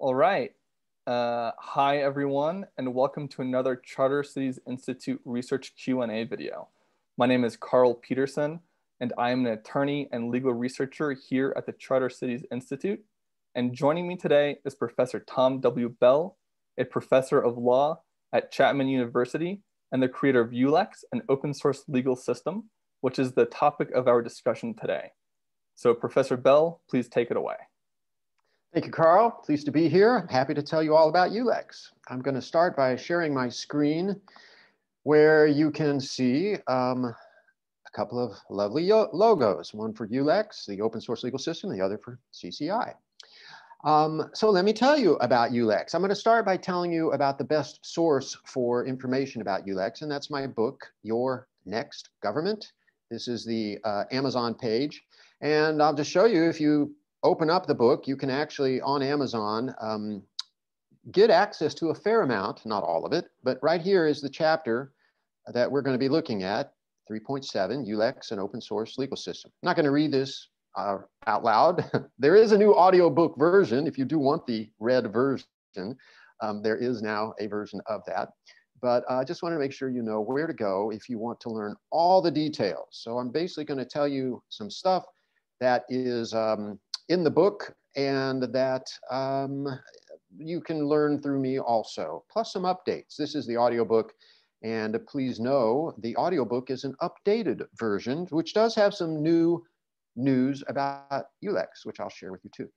All right. Uh, hi, everyone, and welcome to another Charter Cities Institute Research Q&A video. My name is Carl Peterson, and I am an attorney and legal researcher here at the Charter Cities Institute. And joining me today is Professor Tom W. Bell, a professor of law at Chapman University and the creator of ULEX, an open source legal system, which is the topic of our discussion today. So Professor Bell, please take it away. Thank you, Carl. Pleased to be here. Happy to tell you all about ULEX. I'm going to start by sharing my screen where you can see um, a couple of lovely logos, one for ULEX, the open source legal system, the other for CCI. Um, so let me tell you about ULEX. I'm going to start by telling you about the best source for information about ULEX, and that's my book, Your Next Government. This is the uh, Amazon page. And I'll just show you if you open up the book, you can actually on Amazon um, get access to a fair amount, not all of it, but right here is the chapter that we're going to be looking at 3.7 ULEX and open source legal system. I'm not going to read this uh, out loud. there is a new audiobook version if you do want the read version. Um, there is now a version of that. But I uh, just want to make sure you know where to go if you want to learn all the details. So I'm basically going to tell you some stuff that is um, in the book and that um, you can learn through me also, plus some updates. This is the audiobook. And please know the audiobook is an updated version, which does have some new news about ULEX, which I'll share with you too.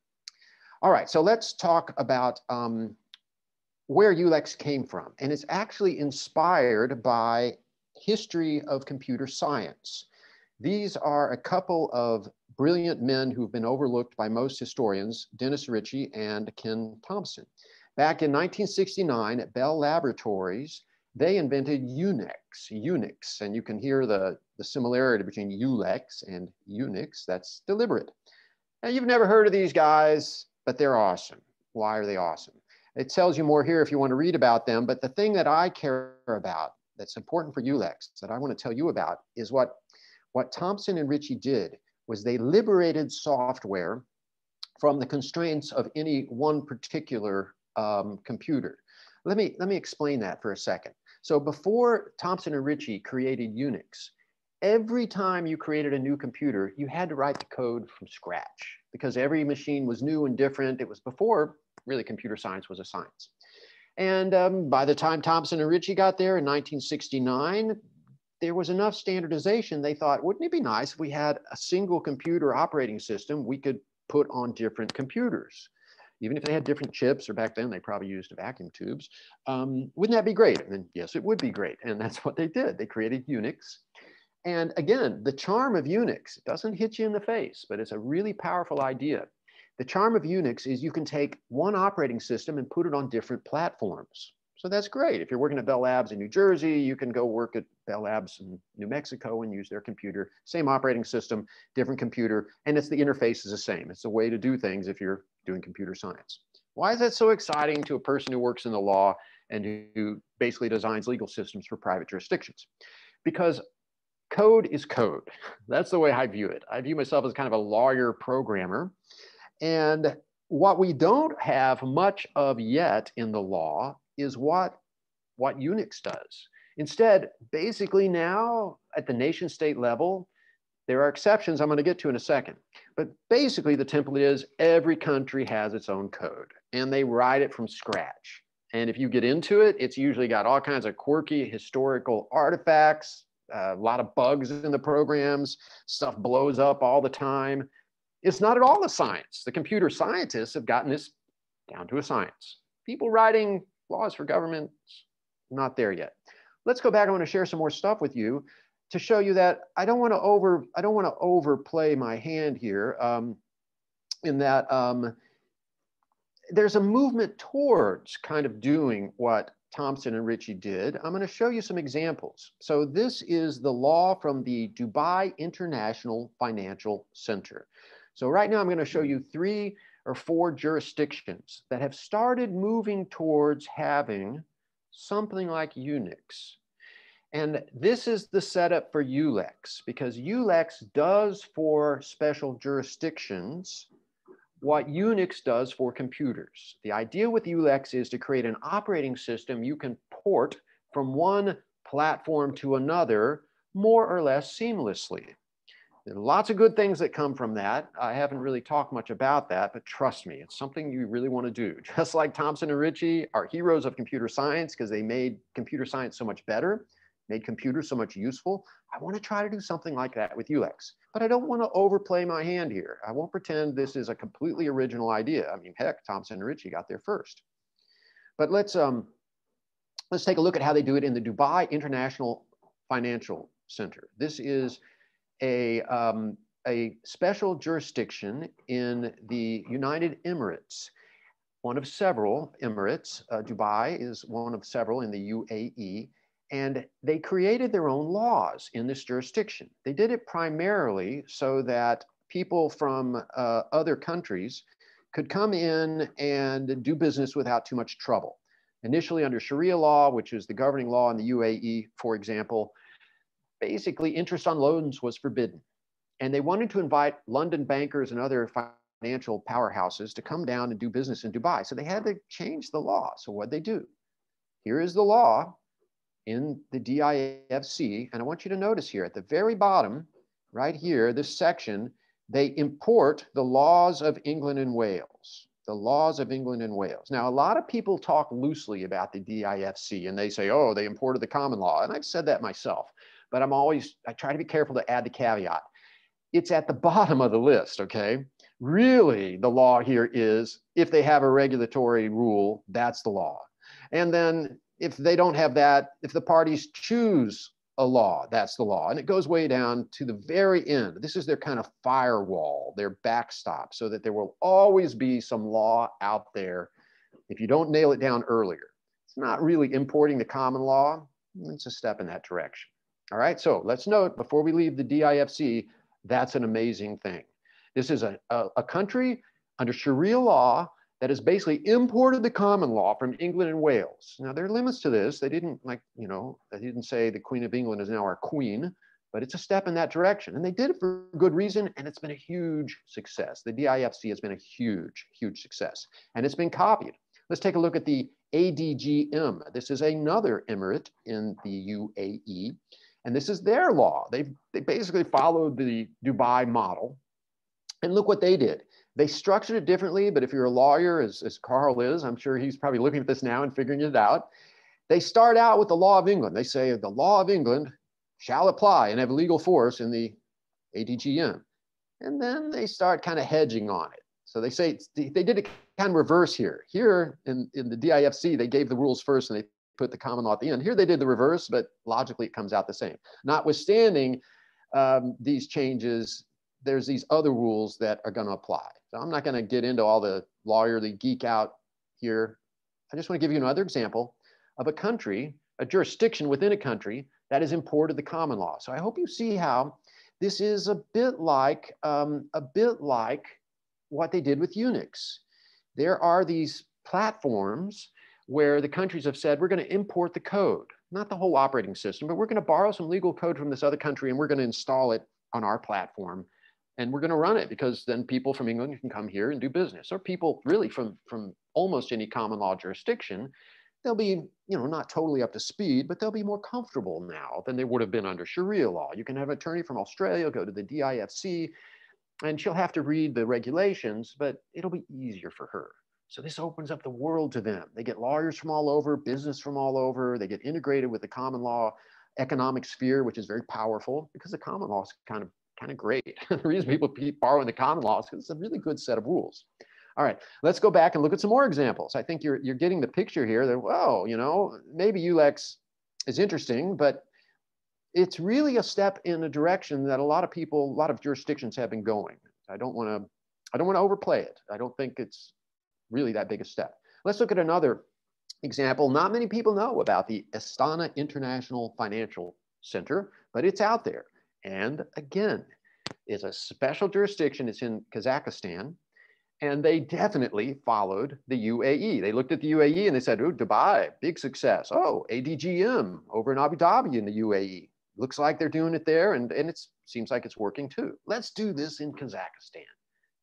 All right, so let's talk about um, where ULEX came from. And it's actually inspired by history of computer science. These are a couple of brilliant men who've been overlooked by most historians, Dennis Ritchie and Ken Thompson. Back in 1969 at Bell Laboratories, they invented Unix, Unix, and you can hear the, the similarity between ULEX and Unix. That's deliberate. Now, you've never heard of these guys, but they're awesome. Why are they awesome? It tells you more here if you want to read about them, but the thing that I care about that's important for ULEX that I want to tell you about is what, what Thompson and Ritchie did was they liberated software from the constraints of any one particular um, computer. Let me, let me explain that for a second. So before Thompson and Ritchie created Unix, every time you created a new computer, you had to write the code from scratch because every machine was new and different. It was before really computer science was a science. And um, by the time Thompson and Ritchie got there in 1969, there was enough standardization, they thought, wouldn't it be nice if we had a single computer operating system we could put on different computers? Even if they had different chips, or back then they probably used vacuum tubes, um, wouldn't that be great? And yes, it would be great. And that's what they did. They created Unix. And again, the charm of Unix doesn't hit you in the face, but it's a really powerful idea. The charm of Unix is you can take one operating system and put it on different platforms. So that's great. If you're working at Bell Labs in New Jersey, you can go work at Bell Labs in New Mexico and use their computer. Same operating system, different computer, and it's the interface is the same. It's a way to do things if you're doing computer science. Why is that so exciting to a person who works in the law and who basically designs legal systems for private jurisdictions? Because code is code. That's the way I view it. I view myself as kind of a lawyer programmer. And what we don't have much of yet in the law is what, what Unix does. Instead, basically now at the nation state level, there are exceptions I'm going to get to in a second. But basically, the template is every country has its own code and they write it from scratch. And if you get into it, it's usually got all kinds of quirky historical artifacts, uh, a lot of bugs in the programs, stuff blows up all the time. It's not at all a science. The computer scientists have gotten this down to a science. People writing laws for governments, not there yet. Let's go back. I want to share some more stuff with you to show you that I don't want to over I don't want to overplay my hand here. Um, in that um, there's a movement towards kind of doing what Thompson and Ritchie did. I'm going to show you some examples. So this is the law from the Dubai International Financial Center. So right now I'm going to show you three or four jurisdictions that have started moving towards having something like Unix. And this is the setup for ULEX because ULEX does for special jurisdictions what Unix does for computers. The idea with ULEX is to create an operating system you can port from one platform to another more or less seamlessly. There are lots of good things that come from that. I haven't really talked much about that, but trust me, it's something you really want to do. Just like Thompson and Ritchie are heroes of computer science because they made computer science so much better, made computers so much useful. I want to try to do something like that with ULEX, but I don't want to overplay my hand here. I won't pretend this is a completely original idea. I mean, heck, Thompson and Ritchie got there first. But let's um, let's take a look at how they do it in the Dubai International Financial Center. This is a, um, a special jurisdiction in the United Emirates, one of several Emirates. Uh, Dubai is one of several in the UAE. And they created their own laws in this jurisdiction. They did it primarily so that people from uh, other countries could come in and do business without too much trouble. Initially under Sharia law, which is the governing law in the UAE, for example, basically interest on loans was forbidden. And they wanted to invite London bankers and other financial powerhouses to come down and do business in Dubai. So they had to change the law. So what they do? Here is the law in the DIFC. And I want you to notice here at the very bottom, right here, this section, they import the laws of England and Wales. The laws of England and Wales. Now, a lot of people talk loosely about the DIFC and they say, oh, they imported the common law. And I've said that myself but I'm always, I try to be careful to add the caveat. It's at the bottom of the list, okay? Really, the law here is if they have a regulatory rule, that's the law. And then if they don't have that, if the parties choose a law, that's the law. And it goes way down to the very end. This is their kind of firewall, their backstop, so that there will always be some law out there if you don't nail it down earlier. It's not really importing the common law, it's a step in that direction. All right, so let's note before we leave the DIFC, that's an amazing thing. This is a, a, a country under Sharia law that has basically imported the common law from England and Wales. Now there are limits to this. They didn't like, you know, they didn't say the Queen of England is now our queen, but it's a step in that direction. And they did it for good reason, and it's been a huge success. The DIFC has been a huge, huge success, and it's been copied. Let's take a look at the ADGM. This is another emirate in the UAE. And this is their law. They, they basically followed the Dubai model. And look what they did. They structured it differently, but if you're a lawyer, as, as Carl is, I'm sure he's probably looking at this now and figuring it out. They start out with the law of England. They say the law of England shall apply and have legal force in the ADGM. And then they start kind of hedging on it. So they say they did it kind of reverse here. Here in, in the DIFC, they gave the rules first and they put the common law at the end. Here they did the reverse, but logically it comes out the same. Notwithstanding um, these changes, there's these other rules that are going to apply. So I'm not going to get into all the lawyerly geek out here. I just want to give you another example of a country, a jurisdiction within a country that has imported the common law. So I hope you see how this is a bit like um, a bit like what they did with Unix. There are these platforms where the countries have said, we're going to import the code, not the whole operating system, but we're going to borrow some legal code from this other country and we're going to install it on our platform and we're going to run it because then people from England can come here and do business or people really from, from almost any common law jurisdiction. They'll be, you know, not totally up to speed, but they'll be more comfortable now than they would have been under Sharia law. You can have an attorney from Australia go to the DIFC and she'll have to read the regulations, but it'll be easier for her. So this opens up the world to them. They get lawyers from all over, business from all over. They get integrated with the common law economic sphere, which is very powerful because the common law is kind of kind of great. the reason people keep borrowing the common law is because it's a really good set of rules. All right, let's go back and look at some more examples. I think you're you're getting the picture here that, whoa, you know, maybe ULEX is interesting, but it's really a step in a direction that a lot of people, a lot of jurisdictions have been going. I don't want to I don't want to overplay it. I don't think it's really that big a step. Let's look at another example. Not many people know about the Astana International Financial Center, but it's out there. And again, it's a special jurisdiction. It's in Kazakhstan. And they definitely followed the UAE. They looked at the UAE and they said, oh, Dubai, big success. Oh, ADGM over in Abu Dhabi in the UAE. Looks like they're doing it there and, and it seems like it's working too. Let's do this in Kazakhstan.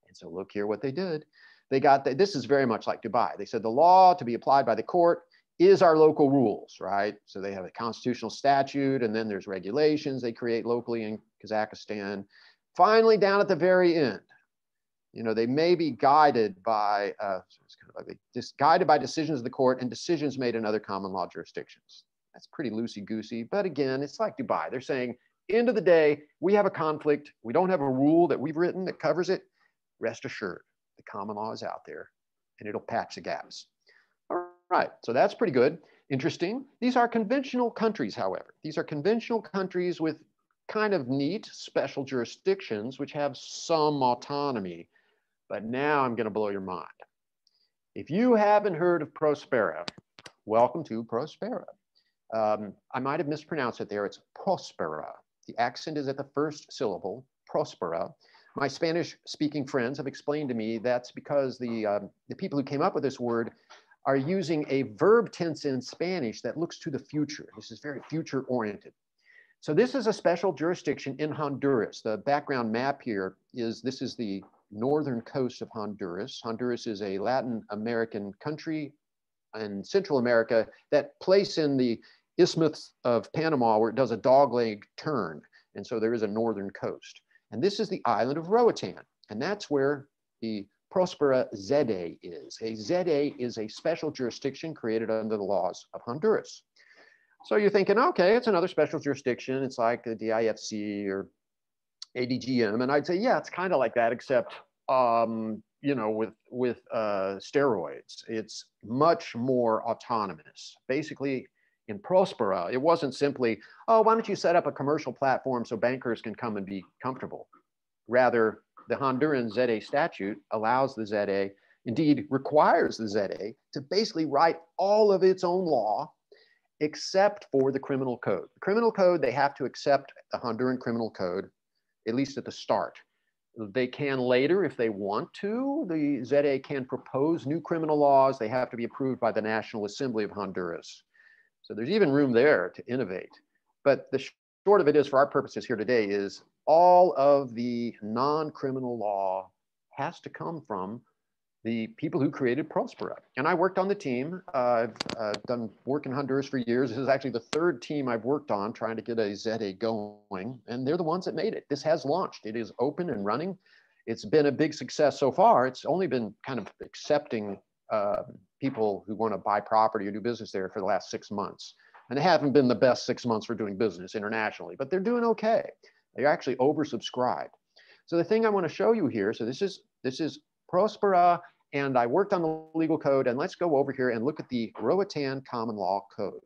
And so look here what they did. They got, the, this is very much like Dubai. They said the law to be applied by the court is our local rules, right? So they have a constitutional statute and then there's regulations they create locally in Kazakhstan. Finally, down at the very end, you know, they may be guided by, uh, it's kind of like just guided by decisions of the court and decisions made in other common law jurisdictions. That's pretty loosey goosey. But again, it's like Dubai. They're saying, end of the day, we have a conflict. We don't have a rule that we've written that covers it. Rest assured, the common law is out there and it'll patch the gaps. All right, so that's pretty good. Interesting. These are conventional countries, however. These are conventional countries with kind of neat special jurisdictions which have some autonomy. But now I'm going to blow your mind. If you haven't heard of Prospera, welcome to Prospera. Um, I might have mispronounced it there. It's Prospera. The accent is at the first syllable, Prospera. My Spanish speaking friends have explained to me that's because the, um, the people who came up with this word are using a verb tense in Spanish that looks to the future. This is very future oriented. So this is a special jurisdiction in Honduras. The background map here is this is the northern coast of Honduras. Honduras is a Latin American country in Central America that place in the Isthmus of Panama where it does a dogleg turn. And so there is a northern coast. And this is the island of Roatan. And that's where the Prospera Zede is. A Zede is a special jurisdiction created under the laws of Honduras. So you're thinking, okay, it's another special jurisdiction. It's like the DIFC or ADGM. And I'd say, yeah, it's kind of like that, except, um, you know, with, with uh, steroids. It's much more autonomous. Basically, in Prospera, it wasn't simply, oh, why don't you set up a commercial platform so bankers can come and be comfortable? Rather, the Honduran ZEDE statute allows the ZEDE, indeed requires the ZEDE to basically write all of its own law except for the criminal code. The criminal code, they have to accept the Honduran criminal code, at least at the start. They can later, if they want to, the ZEDE can propose new criminal laws. They have to be approved by the National Assembly of Honduras. So there's even room there to innovate. But the short of it is, for our purposes here today, is all of the non-criminal law has to come from the people who created Prospera. And I worked on the team. Uh, I've uh, done work in Honduras for years. This is actually the third team I've worked on trying to get a ZEDE going. And they're the ones that made it. This has launched. It is open and running. It's been a big success so far. It's only been kind of accepting uh, people who want to buy property or do business there for the last six months. And they haven't been the best six months for doing business internationally, but they're doing okay. They're actually oversubscribed. So the thing I want to show you here, so this is this is Prospera, and I worked on the legal code. And let's go over here and look at the Roatan Common Law Code.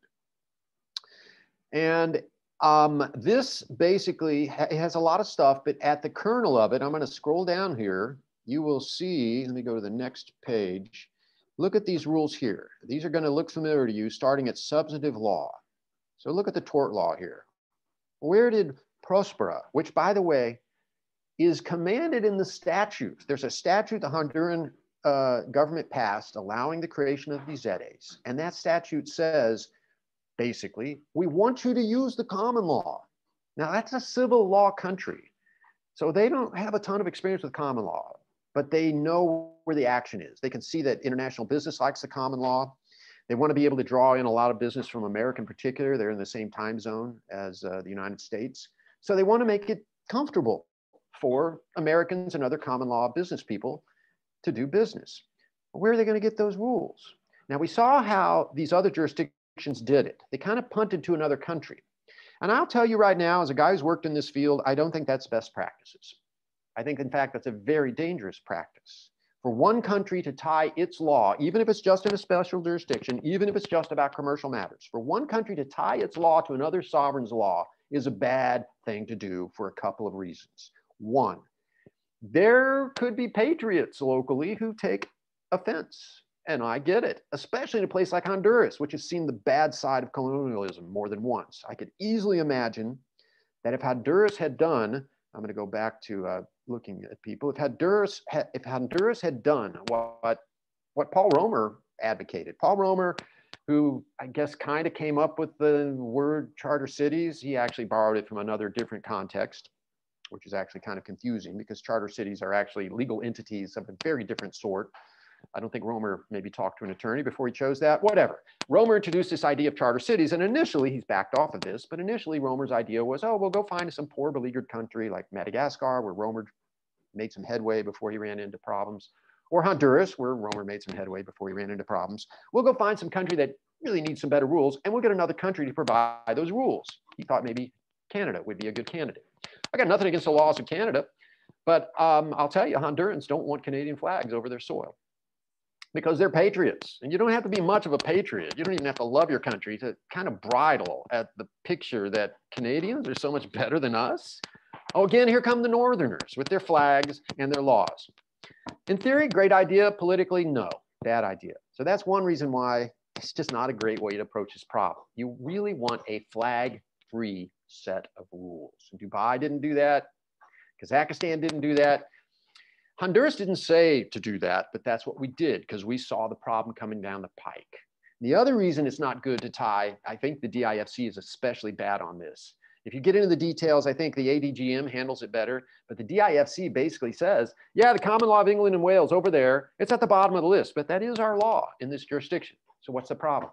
And um, this basically ha has a lot of stuff, but at the kernel of it, I'm going to scroll down here. You will see, let me go to the next page. Look at these rules here. These are going to look familiar to you starting at substantive law. So look at the tort law here. Where did Prospera, which by the way, is commanded in the statute. There's a statute the Honduran uh, government passed allowing the creation of these ZEDEs. And that statute says, basically, we want you to use the common law. Now, that's a civil law country. So they don't have a ton of experience with common law, but they know where the action is. They can see that international business likes the common law. They want to be able to draw in a lot of business from America in particular. They're in the same time zone as uh, the United States. So they want to make it comfortable for Americans and other common law business people to do business. Where are they going to get those rules? Now, we saw how these other jurisdictions did it. They kind of punted to another country. And I'll tell you right now, as a guy who's worked in this field, I don't think that's best practices. I think, in fact, that's a very dangerous practice. For one country to tie its law, even if it's just in a special jurisdiction, even if it's just about commercial matters, for one country to tie its law to another sovereign's law is a bad thing to do for a couple of reasons. One, there could be patriots locally who take offense. And I get it, especially in a place like Honduras, which has seen the bad side of colonialism more than once. I could easily imagine that if Honduras had done, I'm going to go back to uh, looking at people, if Honduras, had, if Honduras had done what, what Paul Romer advocated, Paul Romer, who I guess kind of came up with the word charter cities, he actually borrowed it from another different context which is actually kind of confusing because charter cities are actually legal entities of a very different sort. I don't think Romer maybe talked to an attorney before he chose that, whatever. Romer introduced this idea of charter cities, and initially he's backed off of this, but initially Romer's idea was, oh, we'll go find some poor beleaguered country like Madagascar, where Romer made some headway before he ran into problems, or Honduras, where Romer made some headway before he ran into problems. We'll go find some country that really needs some better rules, and we'll get another country to provide those rules. He thought maybe Canada would be a good candidate. I got nothing against the laws of Canada, but um, I'll tell you, Hondurans don't want Canadian flags over their soil because they're patriots. And you don't have to be much of a patriot. You don't even have to love your country to kind of bridle at the picture that Canadians are so much better than us. Oh, again, here come the Northerners with their flags and their laws. In theory, great idea. Politically, no, bad idea. So that's one reason why it's just not a great way to approach this problem. You really want a flag-free set of rules. Dubai didn't do that. Kazakhstan didn't do that. Honduras didn't say to do that, but that's what we did because we saw the problem coming down the pike. The other reason it's not good to tie, I think the DIFC is especially bad on this. If you get into the details, I think the ADGM handles it better, but the DIFC basically says, yeah, the common law of England and Wales over there, it's at the bottom of the list, but that is our law in this jurisdiction. So what's the problem?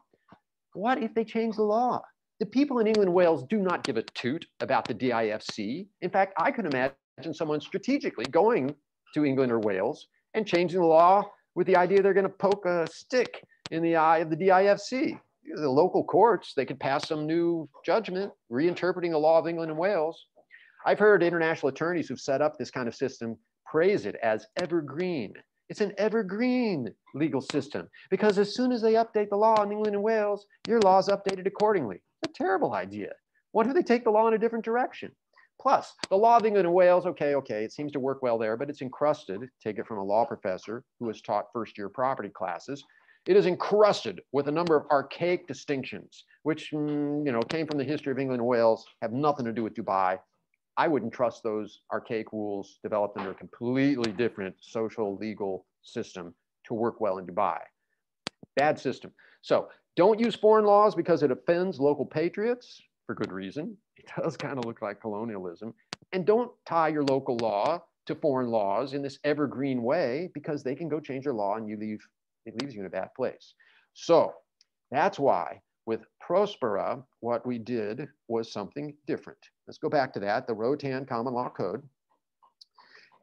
What if they change the law? The people in England and Wales do not give a toot about the DIFC. In fact, I could imagine someone strategically going to England or Wales and changing the law with the idea they're going to poke a stick in the eye of the DIFC. The local courts, they could pass some new judgment reinterpreting the law of England and Wales. I've heard international attorneys who've set up this kind of system praise it as evergreen. It's an evergreen legal system because as soon as they update the law in England and Wales, your law is updated accordingly. A terrible idea. What if they take the law in a different direction? Plus, the law of England and Wales, okay, okay, it seems to work well there, but it's encrusted, take it from a law professor who has taught first year property classes. It is encrusted with a number of archaic distinctions, which, mm, you know, came from the history of England and Wales, have nothing to do with Dubai. I wouldn't trust those archaic rules developed under a completely different social legal system to work well in Dubai. Bad system. So don't use foreign laws because it offends local patriots for good reason. It does kind of look like colonialism. And don't tie your local law to foreign laws in this evergreen way because they can go change their law and you leave, it leaves you in a bad place. So that's why with Prospera, what we did was something different. Let's go back to that, the Roatan Common Law Code.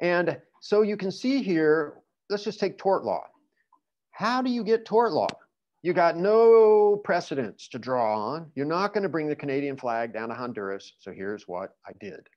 And so you can see here, let's just take tort law. How do you get tort law? You got no precedents to draw on. You're not going to bring the Canadian flag down to Honduras. So here's what I did.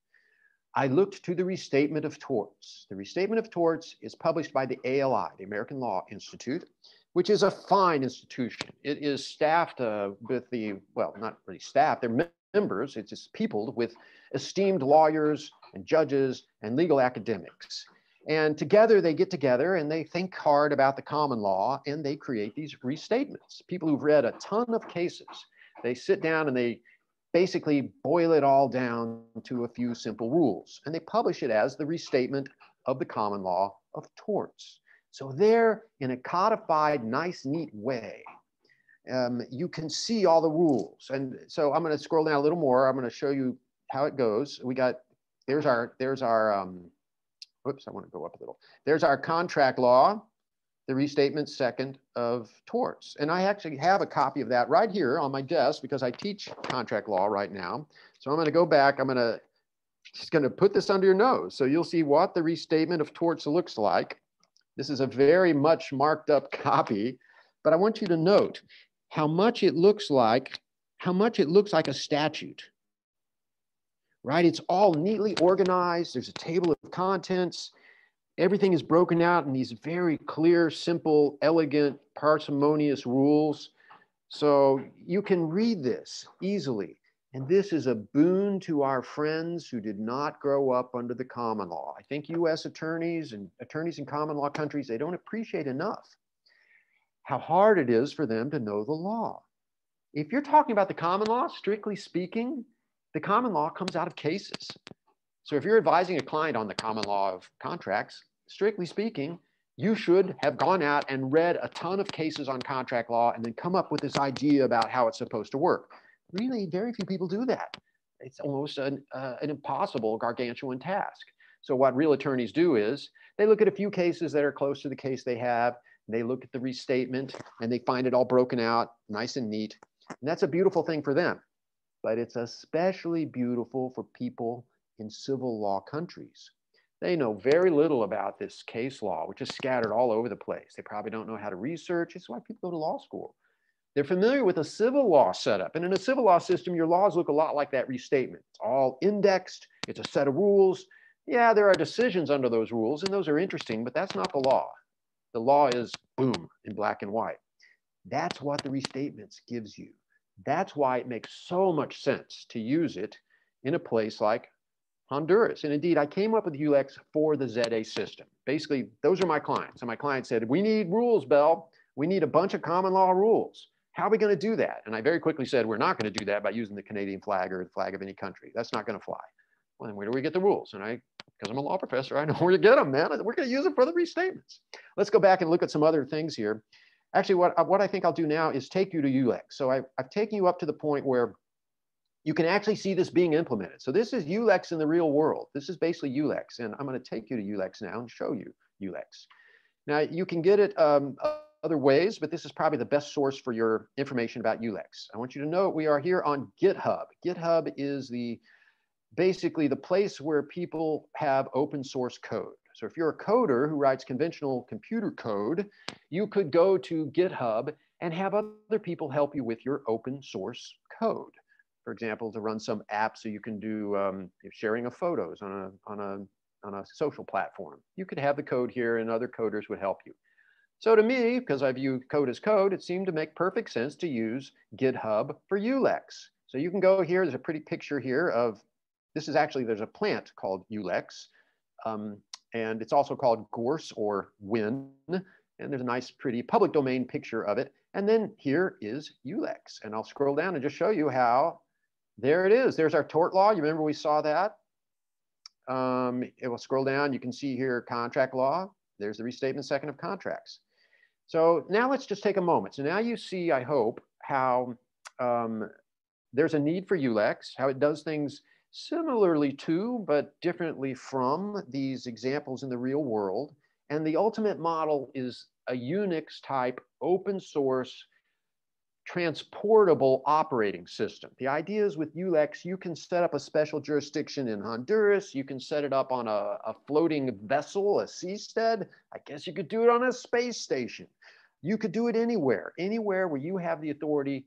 I looked to the Restatement of Torts. The Restatement of Torts is published by the ALI, the American Law Institute, which is a fine institution. It is staffed uh, with the, well, not really staffed, they're members, it's just peopled with esteemed lawyers and judges and legal academics. And together they get together and they think hard about the common law and they create these restatements. People who've read a ton of cases, they sit down and they basically boil it all down to a few simple rules. And they publish it as the restatement of the common law of torts. So there, in a codified, nice, neat way, um, you can see all the rules. And so I'm going to scroll down a little more. I'm going to show you how it goes. We got, there's our, there's our, um, Oops, I want to go up a little. There's our contract law, the restatement second of torts. And I actually have a copy of that right here on my desk because I teach contract law right now. So I'm going to go back. I'm going to just going to put this under your nose. So you'll see what the restatement of torts looks like. This is a very much marked up copy, but I want you to note how much it looks like, how much it looks like a statute right? It's all neatly organized. There's a table of contents. Everything is broken out in these very clear, simple, elegant, parsimonious rules. So you can read this easily. And this is a boon to our friends who did not grow up under the common law. I think US attorneys and attorneys in common law countries, they don't appreciate enough how hard it is for them to know the law. If you're talking about the common law, strictly speaking, the common law comes out of cases. So if you're advising a client on the common law of contracts, strictly speaking, you should have gone out and read a ton of cases on contract law and then come up with this idea about how it's supposed to work. Really, very few people do that. it's almost an, uh, an impossible gargantuan task. So what real attorneys do is they look at a few cases that are close to the case they have. They look at the restatement and they find it all broken out, nice and neat. And that's a beautiful thing for them. But it's especially beautiful for people in civil law countries. They know very little about this case law, which is scattered all over the place. They probably don't know how to research. It's why people go to law school. They're familiar with a civil law setup. And in a civil law system, your laws look a lot like that restatement. It's all indexed, it's a set of rules. Yeah, there are decisions under those rules, and those are interesting, but that's not the law. The law is boom in black and white. That's what the restatements gives you. That's why it makes so much sense to use it in a place like Honduras. And indeed, I came up with ULEX for the ZEDE system. Basically, those are my clients. And my client said, we need rules, Bell. We need a bunch of common law rules. How are we going to do that? And I very quickly said, we're not going to do that by using the Canadian flag or the flag of any country. That's not going to fly. Well, then where do we get the rules? And I, because I'm a law professor, I know where to get them, man. We're going to use them for the restatements. Let's go back and look at some other things here. Actually, what, what I think I'll do now is take you to ULEX. So I've, I've taken you up to the point where you can actually see this being implemented. So this is ULEX in the real world. This is basically ULEX. And I'm going to take you to ULEX now and show you ULEX. Now, you can get it um, other ways, but this is probably the best source for your information about ULEX. I want you to know we are here on GitHub. GitHub is the basically the place where people have open source code. So if you're a coder who writes conventional computer code, you could go to GitHub and have other people help you with your open source code. For example, to run some app so you can do um, sharing of photos on a, on, a, on a social platform. You could have the code here and other coders would help you. So to me, because I view code as code, it seemed to make perfect sense to use GitHub for ULEX. So you can go here, there's a pretty picture here of, this is actually, there's a plant called ULEX. Um, and it's also called Gorse or Whin. And there's a nice, pretty public domain picture of it. And then here is ULEX. And I'll scroll down and just show you how, there it is. There's our tort law. You remember we saw that? Um, it will scroll down. You can see here contract law. There's the restatement second of contracts. So now let's just take a moment. So now you see, I hope, how um, there's a need for ULEX, how it does things similarly to, but differently from these examples in the real world. And the ultimate model is a Unix type open source transportable operating system. The idea is with ULEX, you can set up a special jurisdiction in Honduras. You can set it up on a, a floating vessel, a seastead. I guess you could do it on a space station. You could do it anywhere, anywhere where you have the authority,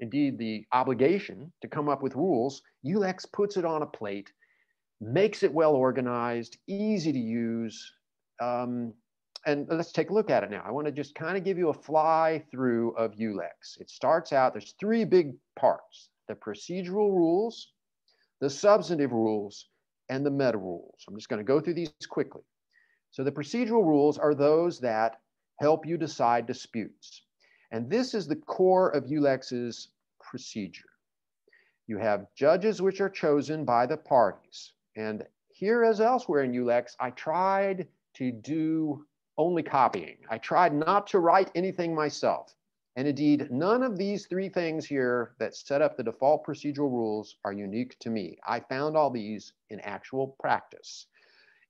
indeed the obligation to come up with rules. ULEX puts it on a plate, makes it well organized, easy to use. Um, and let's take a look at it now. I want to just kind of give you a fly through of ULEX. It starts out, there's three big parts, the procedural rules, the substantive rules, and the meta rules. I'm just going to go through these quickly. So the procedural rules are those that help you decide disputes. And this is the core of ULEX's procedure. You have judges which are chosen by the parties. And here as elsewhere in ULEX, I tried to do only copying. I tried not to write anything myself. And indeed, none of these three things here that set up the default procedural rules are unique to me. I found all these in actual practice.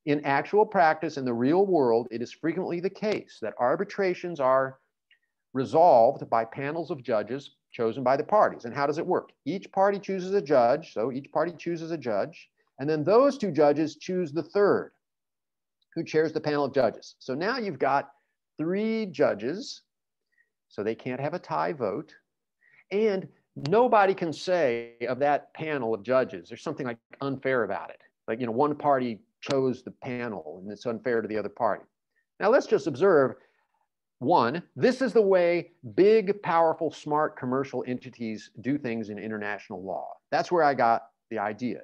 In actual practice, in the real world, it is frequently the case that arbitrations are resolved by panels of judges chosen by the parties. And how does it work? Each party chooses a judge, so each party chooses a judge, and then those two judges choose the third, who chairs the panel of judges. So now you've got three judges, so they can't have a tie vote, and nobody can say of that panel of judges, there's something like unfair about it. Like, you know, one party chose the panel and it's unfair to the other party. Now let's just observe one, this is the way big, powerful, smart commercial entities do things in international law. That's where I got the idea.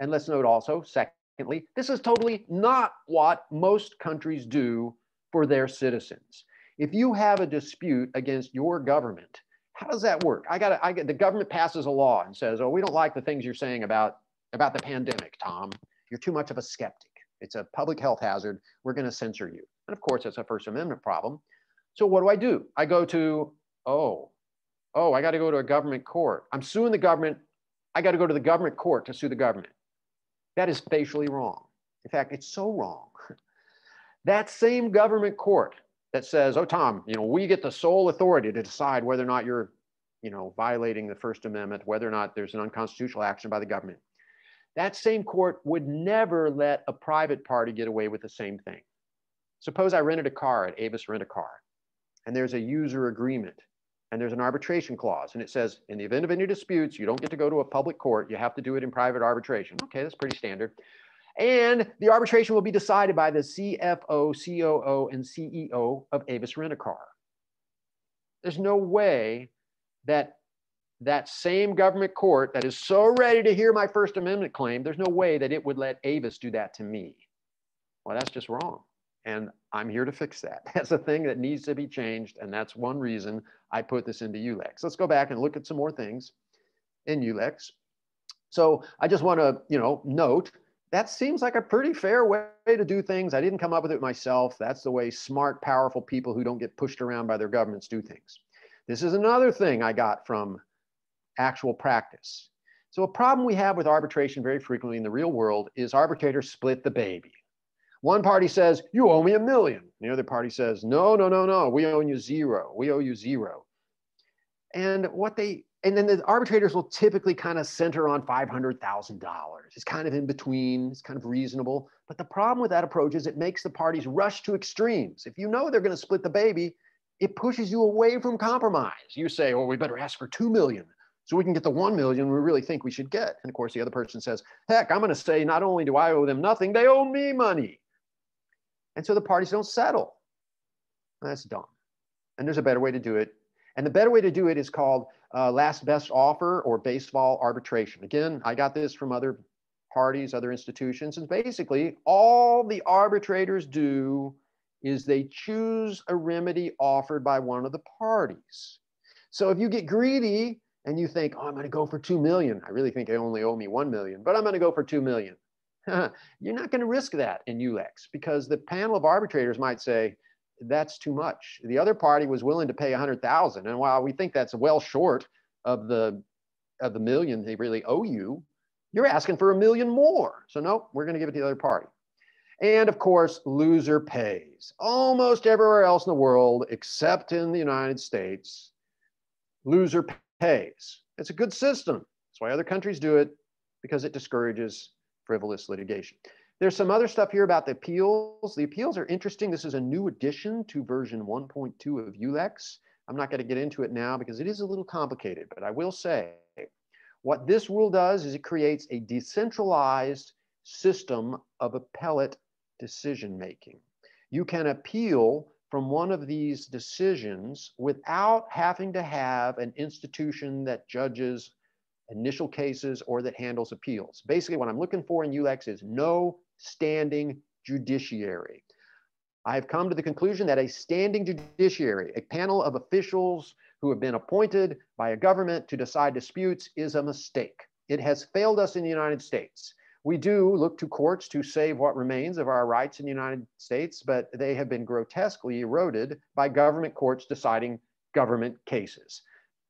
And let's note also, secondly, this is totally not what most countries do for their citizens. If you have a dispute against your government, how does that work? I got I the government passes a law and says, "Oh, we don't like the things you're saying about about the pandemic, Tom. You're too much of a skeptic. It's a public health hazard. We're going to censor you. And of course, that's a First Amendment problem. So what do I do? I go to, oh, oh, I got to go to a government court. I'm suing the government I got to go to the government court to sue the government. That is facially wrong. In fact, it's so wrong. That same government court that says, oh, Tom, you know, we get the sole authority to decide whether or not you're, you know, violating the First Amendment, whether or not there's an unconstitutional action by the government. That same court would never let a private party get away with the same thing. Suppose I rented a car at Avis Rent a Car, and there's a user agreement, and there's an arbitration clause, and it says, in the event of any disputes, you don't get to go to a public court. You have to do it in private arbitration. Okay, that's pretty standard. And the arbitration will be decided by the CFO, COO, and CEO of Avis Rent a Car. There's no way that that same government court that is so ready to hear my First Amendment claim, there's no way that it would let Avis do that to me. Well, that's just wrong. And I'm here to fix that. That's a thing that needs to be changed. And that's one reason I put this into ULEX. Let's go back and look at some more things in ULEX. So I just want to, you know, note that seems like a pretty fair way to do things. I didn't come up with it myself. That's the way smart, powerful people who don't get pushed around by their governments do things. This is another thing I got from actual practice. So a problem we have with arbitration very frequently in the real world is arbitrators split the baby. One party says, you owe me a million. The other party says, no, no, no, no, we owe you zero. We owe you zero. And what they and then the arbitrators will typically kind of center on $500,000. It's kind of in between, it's kind of reasonable. But the problem with that approach is it makes the parties rush to extremes. If you know they're going to split the baby, it pushes you away from compromise. You say, well, we better ask for 2 million so we can get the 1 million we really think we should get. And of course, the other person says, heck, I'm going to say not only do I owe them nothing, they owe me money. And so the parties don't settle. That's dumb. And there's a better way to do it. And the better way to do it is called uh, last best offer or baseball arbitration. Again, I got this from other parties, other institutions. And basically, all the arbitrators do is they choose a remedy offered by one of the parties. So if you get greedy and you think, oh, I'm going to go for 2 million, I really think they only owe me 1 million, but I'm going to go for 2 million. You're not going to risk that in ULEX because the panel of arbitrators might say, that's too much. The other party was willing to pay 100,000. And while we think that's well short of the, of the million they really owe you, you're asking for a million more. So no, we're gonna give it to the other party. And of course, loser pays. Almost everywhere else in the world, except in the United States, loser pays. It's a good system. That's why other countries do it, because it discourages frivolous litigation. There's some other stuff here about the appeals. The appeals are interesting. This is a new addition to version 1.2 of ULEX. I'm not going to get into it now because it is a little complicated, but I will say what this rule does is it creates a decentralized system of appellate decision making. You can appeal from one of these decisions without having to have an institution that judges initial cases or that handles appeals. Basically, what I'm looking for in ULEX is no standing judiciary. I have come to the conclusion that a standing judiciary, a panel of officials who have been appointed by a government to decide disputes, is a mistake. It has failed us in the United States. We do look to courts to save what remains of our rights in the United States, but they have been grotesquely eroded by government courts deciding government cases.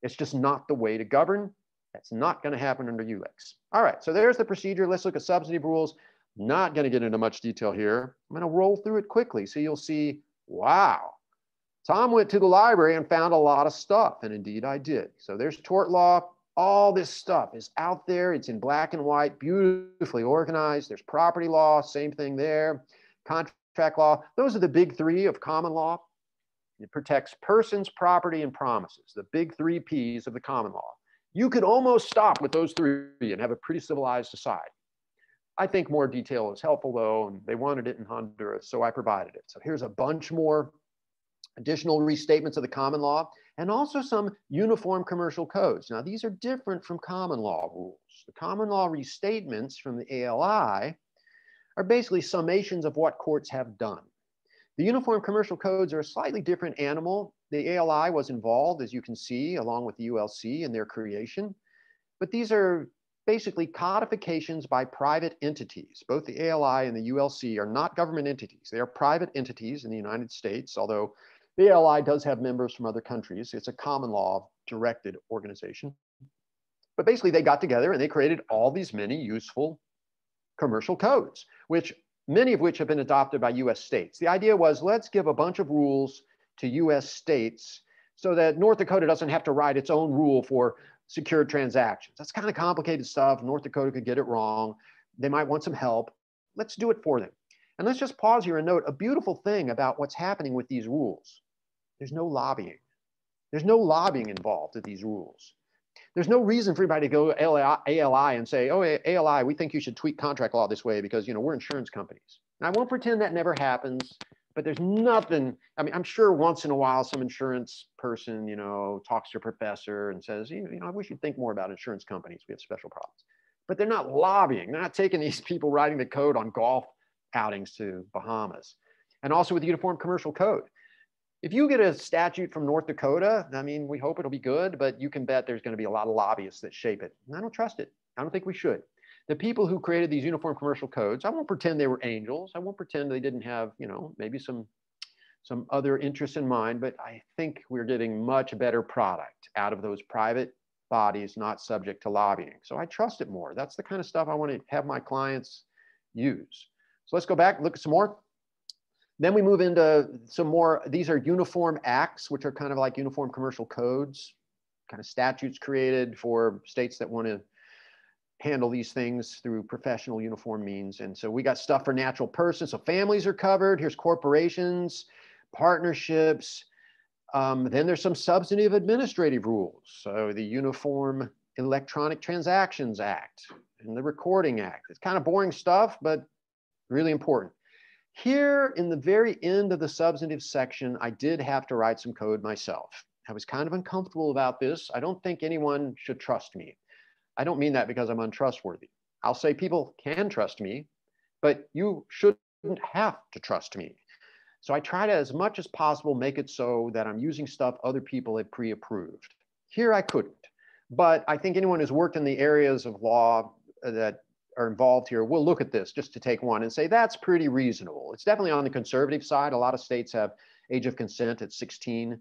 It's just not the way to govern. That's not going to happen under ULEX. All right, so there's the procedure. Let's look at substantive rules. Not going to get into much detail here. I'm going to roll through it quickly so you'll see, wow, Tom went to the library and found a lot of stuff. And indeed I did. So there's tort law. All this stuff is out there. It's in black and white, beautifully organized. There's property law, same thing there. Contract law. Those are the big three of common law. It protects persons, property, and promises, the big three P's of the common law. You could almost stop with those three and have a pretty civilized society. I think more detail is helpful though, and they wanted it in Honduras, so I provided it. So here's a bunch more additional restatements of the common law and also some uniform commercial codes. Now, these are different from common law rules. The common law restatements from the ALI are basically summations of what courts have done. The uniform commercial codes are a slightly different animal. The ALI was involved, as you can see, along with the ULC in their creation. But these are basically codifications by private entities. Both the ALI and the ULC are not government entities. They are private entities in the United States, although the ALI does have members from other countries. It's a common law directed organization. But basically, they got together and they created all these many useful commercial codes, which many of which have been adopted by US states. The idea was let's give a bunch of rules to US states so that North Dakota doesn't have to write its own rule for secured transactions. That's kind of complicated stuff. North Dakota could get it wrong. They might want some help. Let's do it for them. And let's just pause here and note a beautiful thing about what's happening with these rules. There's no lobbying. There's no lobbying involved with these rules. There's no reason for anybody to go ALI and say, oh, ALI, we think you should tweak contract law this way because, you know, we're insurance companies. And I won't pretend that never happens, but there's nothing. I mean, I'm sure once in a while some insurance person, you know, talks to a professor and says, you know, I wish you'd think more about insurance companies. We have special problems. But they're not lobbying. They're not taking these people writing the code on golf outings to Bahamas. And also with the Uniform Commercial Code. If you get a statute from North Dakota, I mean, we hope it'll be good, but you can bet there's going to be a lot of lobbyists that shape it. And I don't trust it. I don't think we should. The people who created these uniform commercial codes, I won't pretend they were angels. I won't pretend they didn't have, you know, maybe some some other interests in mind, but I think we're getting much better product out of those private bodies not subject to lobbying. So I trust it more. That's the kind of stuff I want to have my clients use. So let's go back, look at some more. Then we move into some more, these are uniform acts, which are kind of like uniform commercial codes, kind of statutes created for states that want to handle these things through professional uniform means. And so we got stuff for natural persons. So families are covered. Here's corporations, partnerships. Um, then there's some substantive administrative rules. So the Uniform Electronic Transactions Act and the Recording Act. It's kind of boring stuff, but really important. Here in the very end of the substantive section, I did have to write some code myself. I was kind of uncomfortable about this. I don't think anyone should trust me. I don't mean that because I'm untrustworthy. I'll say people can trust me, but you shouldn't have to trust me. So I try to, as much as possible, make it so that I'm using stuff other people have pre-approved. Here I couldn't, but I think anyone who's worked in the areas of law that are involved here will look at this just to take one and say that's pretty reasonable. It's definitely on the conservative side. A lot of states have age of consent at 16.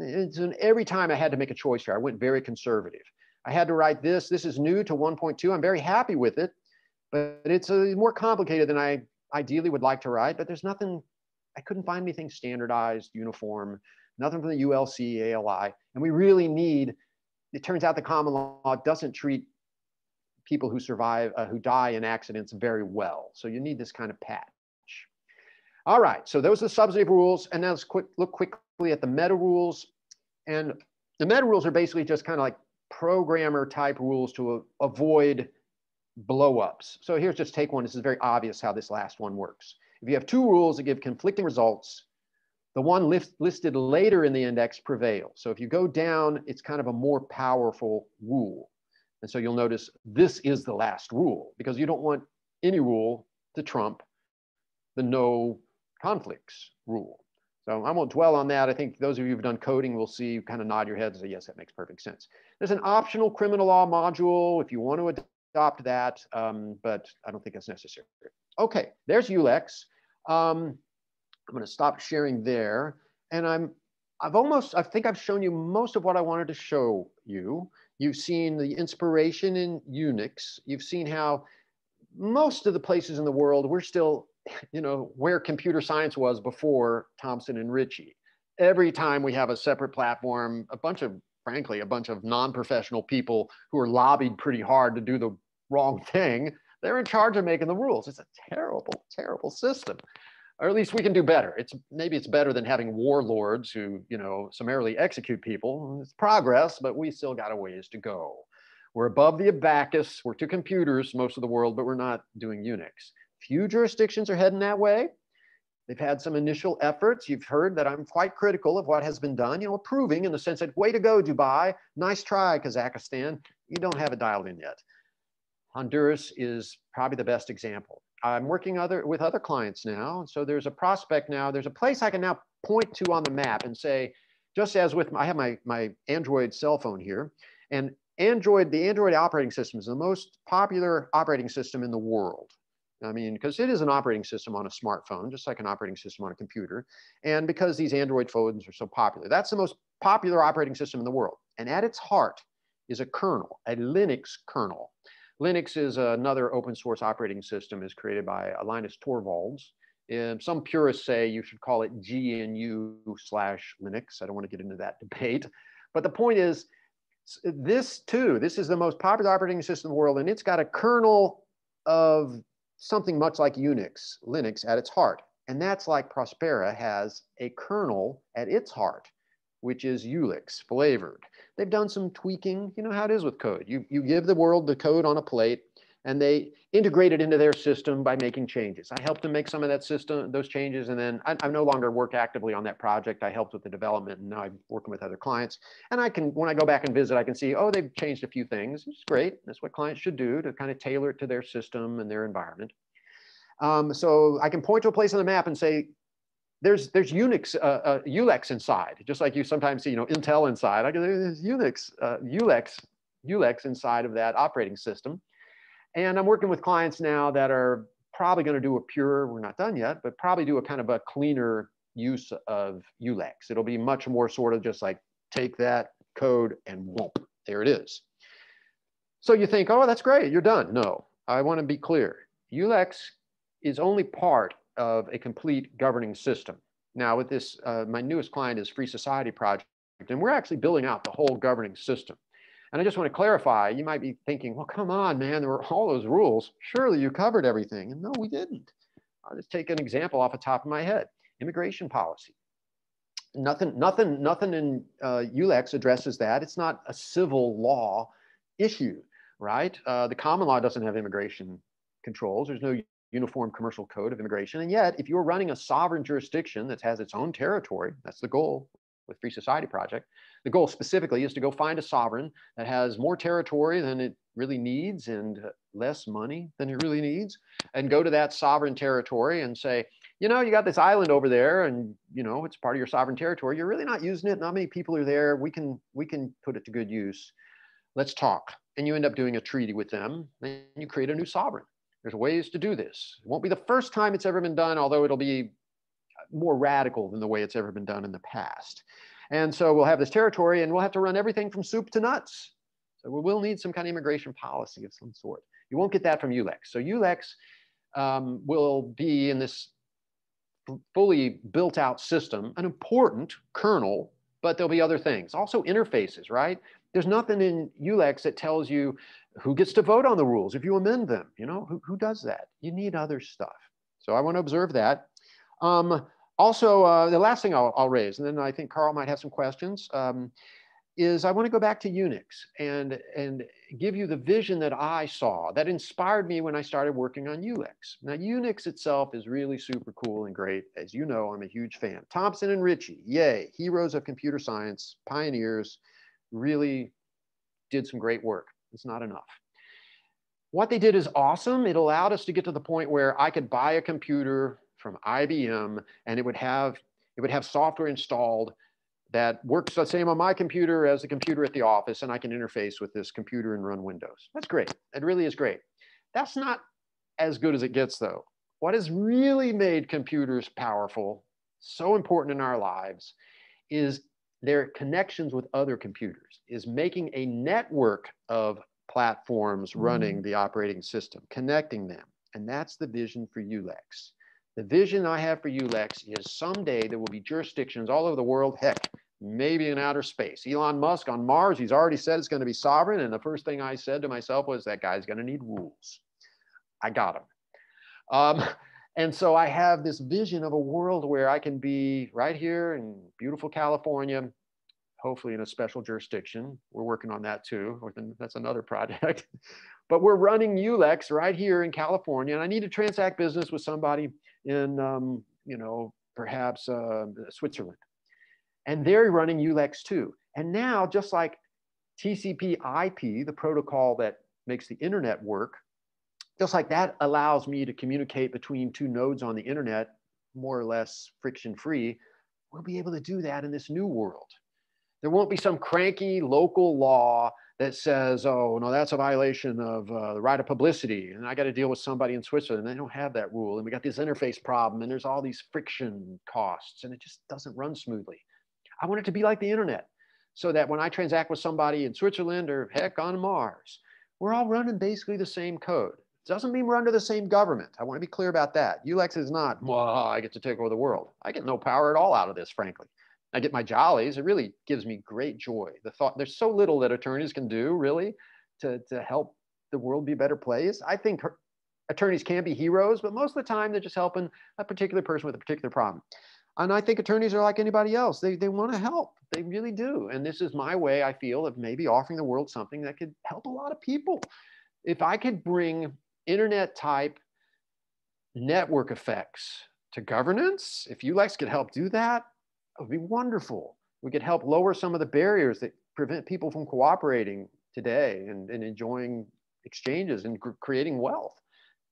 It's an, every time I had to make a choice here, I went very conservative. I had to write this. This is new to 1.2. I'm very happy with it, but it's a, more complicated than I ideally would like to write. But there's nothing, I couldn't find anything standardized, uniform, nothing from the ULC, ALI. And we really need, it turns out the common law doesn't treat people who survive, uh, who die in accidents very well. So you need this kind of patch. All right, so those are the substantive rules. And now let's quick, look quickly at the meta rules. And the meta rules are basically just kind of like programmer type rules to avoid blowups. So here's just take one. This is very obvious how this last one works. If you have two rules that give conflicting results, the one list, listed later in the index prevails. So if you go down, it's kind of a more powerful rule. And so you'll notice this is the last rule because you don't want any rule to trump the no conflicts rule. So I won't dwell on that. I think those of you who've done coding will see, you kind of nod your heads and say, yes, that makes perfect sense. There's an optional criminal law module if you want to adopt that, um, but I don't think that's necessary. Okay, there's ULEX. Um, I'm going to stop sharing there. And I'm, I've almost, I think I've shown you most of what I wanted to show you. You've seen the inspiration in Unix. You've seen how most of the places in the world, we're still, you know, where computer science was before Thompson and Ritchie. Every time we have a separate platform, a bunch of, frankly, a bunch of non-professional people who are lobbied pretty hard to do the wrong thing, they're in charge of making the rules. It's a terrible, terrible system or at least we can do better. It's maybe it's better than having warlords who, you know, summarily execute people. It's progress, but we still got a ways to go. We're above the abacus. We're to computers, most of the world, but we're not doing Unix. Few jurisdictions are heading that way. They've had some initial efforts. You've heard that I'm quite critical of what has been done, you know, approving in the sense that, way to go, Dubai. Nice try, Kazakhstan. You don't have it dialed in yet. Honduras is probably the best example. I'm working other with other clients now. So there's a prospect now, there's a place I can now point to on the map and say, just as with, my, I have my, my Android cell phone here and Android, the Android operating system is the most popular operating system in the world. I mean, because it is an operating system on a smartphone, just like an operating system on a computer. And because these Android phones are so popular, that's the most popular operating system in the world. And at its heart is a kernel, a Linux kernel. Linux is another open source operating system is created by Linus Torvalds. And some purists say you should call it GNU slash Linux. I don't want to get into that debate. But the point is, this too, this is the most popular operating system in the world, and it's got a kernel of something much like Unix, Linux at its heart. And that's like Prospera has a kernel at its heart, which is Ulex flavored. They've done some tweaking. You know how it is with code. You, you give the world the code on a plate and they integrate it into their system by making changes. I helped them make some of that system, those changes, and then I, I no longer work actively on that project. I helped with the development, and now I'm working with other clients. And I can, when I go back and visit, I can see, oh, they've changed a few things. It's great. That's what clients should do to kind of tailor it to their system and their environment. Um, so I can point to a place on the map and say, there's there's Unix, uh, uh, Ulex inside, just like you sometimes see, you know, Intel inside. I can there's Unix, uh, Ulex, Ulex inside of that operating system. And I'm working with clients now that are probably going to do a pure, we're not done yet, but probably do a kind of a cleaner use of Ulex. It'll be much more sort of just like take that code and whoop, there it is. So you think, oh, that's great, you're done. No, I want to be clear. Ulex is only part of a complete governing system. Now with this, uh, my newest client is Free Society Project, and we're actually building out the whole governing system. And I just want to clarify, you might be thinking, well, come on, man, there were all those rules. Surely you covered everything. And no, we didn't. I'll just take an example off the top of my head. Immigration policy. Nothing, nothing, nothing in uh, ULEX addresses that. It's not a civil law issue, right? Uh, the common law doesn't have immigration controls. There's no uniform commercial code of immigration. And yet, if you're running a sovereign jurisdiction that has its own territory, that's the goal with Free Society Project, the goal specifically is to go find a sovereign that has more territory than it really needs and less money than it really needs, and go to that sovereign territory and say, you know, you got this island over there, and you know it's part of your sovereign territory. You're really not using it. Not many people are there. We can we can put it to good use. Let's talk. And you end up doing a treaty with them, and you create a new sovereign. There's ways to do this. It won't be the first time it's ever been done, although it'll be more radical than the way it's ever been done in the past. And so we'll have this territory and we'll have to run everything from soup to nuts. So we will need some kind of immigration policy of some sort. You won't get that from ULEX. So ULEX um, will be in this fully built out system, an important kernel, but there'll be other things. Also interfaces, right? There's nothing in ULEX that tells you who gets to vote on the rules if you amend them. You know, who, who does that? You need other stuff. So I want to observe that. Um, also, uh, the last thing I'll, I'll, raise, and then I think Carl might have some questions, um, is I want to go back to Unix and, and give you the vision that I saw that inspired me when I started working on UX. Now, Unix itself is really super cool and great. As you know, I'm a huge fan. Thompson and Ritchie, yay, heroes of computer science, pioneers, really did some great work. It's not enough. What they did is awesome. It allowed us to get to the point where I could buy a computer from IBM, and it would have it would have software installed that works the same on my computer as the computer at the office, and I can interface with this computer and run Windows. That's great. It really is great. That's not as good as it gets, though. What has really made computers powerful, so important in our lives, is their connections with other computers, is making a network of platforms running mm. the operating system, connecting them. And that's the vision for ULEX. The vision I have for Ulex, is someday there will be jurisdictions all over the world, heck, maybe in outer space. Elon Musk on Mars, he's already said it's going to be sovereign. And the first thing I said to myself was that guy's going to need rules. I got him. Um, and so I have this vision of a world where I can be right here in beautiful California, hopefully in a special jurisdiction. We're working on that too. That's another project. but we're running ULEX right here in California. And I need to transact business with somebody in, um, you know, perhaps uh, Switzerland. And they're running ULEX too. And now, just like TCP IP, the protocol that makes the internet work, just like that allows me to communicate between two nodes on the internet more or less friction free, we'll be able to do that in this new world. There won't be some cranky local law that says, oh, no, that's a violation of uh, the right of publicity. And I got to deal with somebody in Switzerland. They don't have that rule. And we got this interface problem and there's all these friction costs and it just doesn't run smoothly. I want it to be like the internet. so that when I transact with somebody in Switzerland or heck on Mars, we're all running basically the same code. It Doesn't mean we're under the same government. I want to be clear about that. ULEX is not, well, I get to take over the world. I get no power at all out of this, frankly. I get my jollies. It really gives me great joy. The thought there's so little that attorneys can do really to, to help the world be a better place. I think attorneys can be heroes, but most of the time they're just helping a particular person with a particular problem. And I think attorneys are like anybody else. They, they want to help. They really do. And this is my way, I feel, of maybe offering the world something that could help a lot of people. If I could bring internet type network effects to governance, if ULEX could help do that, would be wonderful. We could help lower some of the barriers that prevent people from cooperating today and, and enjoying exchanges and creating wealth.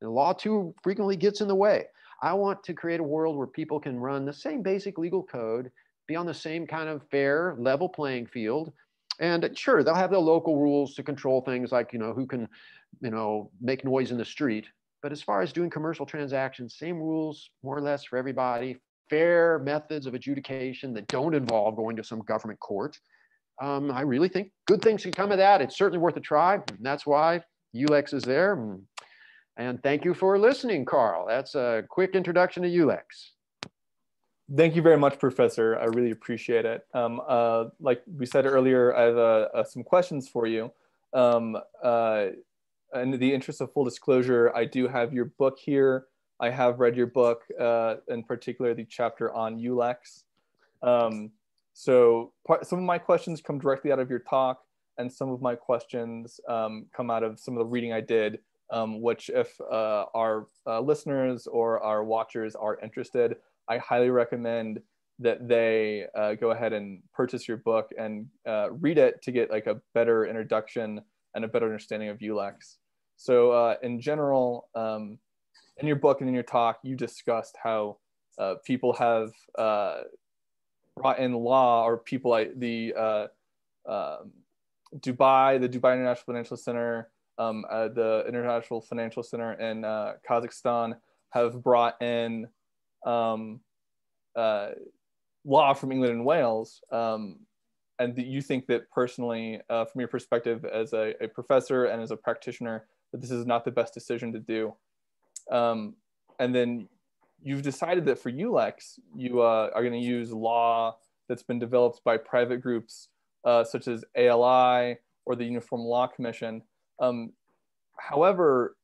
And the law too frequently gets in the way. I want to create a world where people can run the same basic legal code, be on the same kind of fair, level playing field. And sure, they'll have their local rules to control things like, you know, who can, you know, make noise in the street. But as far as doing commercial transactions, same rules more or less for everybody, fair methods of adjudication that don't involve going to some government court. Um, I really think good things can come of that. It's certainly worth a try. And that's why ULEX is there. And thank you for listening, Carl. That's a quick introduction to ULEX. Thank you very much, Professor. I really appreciate it. Um, uh, like we said earlier, I have uh, uh, some questions for you. Um, uh, in the interest of full disclosure, I do have your book here. I have read your book, uh, in particular the chapter on ULEX. Um, so part, some of my questions come directly out of your talk, and some of my questions um, come out of some of the reading I did um, which if uh, our uh, listeners or our watchers are interested, I highly recommend that they uh, go ahead and purchase your book and uh, read it to get like a better introduction and a better understanding of ULEX. So uh, in general, um, in your book and in your talk, you discussed how uh, people have brought in law or people like the um, Dubai, the Dubai International Financial Center, um, uh, the International Financial Center in uh, Kazakhstan have brought in um, uh, law from England and Wales. Um, and you think that personally, uh, from your perspective as a, a, professor and as a practitioner, that this is not the best decision to do. Um, and then you've decided that for ULEX, you uh, are going to use law that's been developed by private groups uh, such as ALI or the Uniform Law Commission um, however,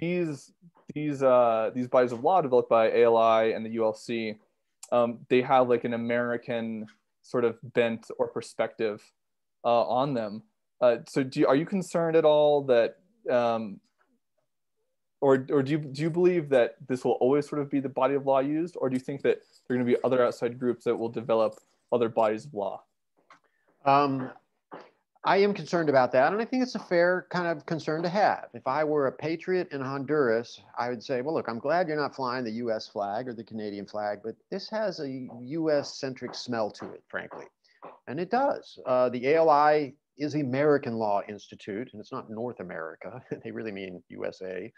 these these uh, these bodies of law developed by ALI and the ULC, um, they have like an American sort of bent or perspective uh, on them. Uh, so, do you, are you concerned at all that, um, or or do you do you believe that this will always sort of be the body of law used, or do you think that there are going to be other outside groups that will develop other bodies of law? Um, I am concerned about that, and I think it's a fair kind of concern to have. If I were a patriot in Honduras, I would say, well, look, I'm glad you're not flying the US flag or the Canadian flag, but this has a US centric smell to it, frankly. And it does. Uh, the ALI is the American Law Institute, and it's not North America. they really mean USA.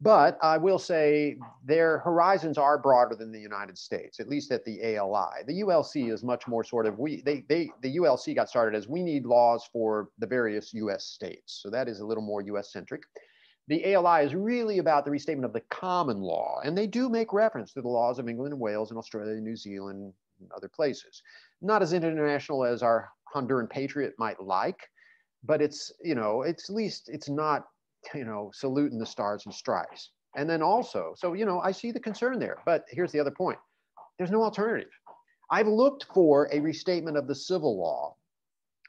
But I will say their horizons are broader than the United States, at least at the ALI. The ULC is much more sort of we they they the ULC got started as we need laws for the various US states. So that is a little more US centric. The ALI is really about the restatement of the common law, and they do make reference to the laws of England and Wales and Australia and New Zealand and other places. Not as international as our Honduran patriot might like, but it's you know it's at least it's not you know, saluting the stars and stripes. And then also, so, you know, I see the concern there, but here's the other point. There's no alternative. I've looked for a restatement of the civil law.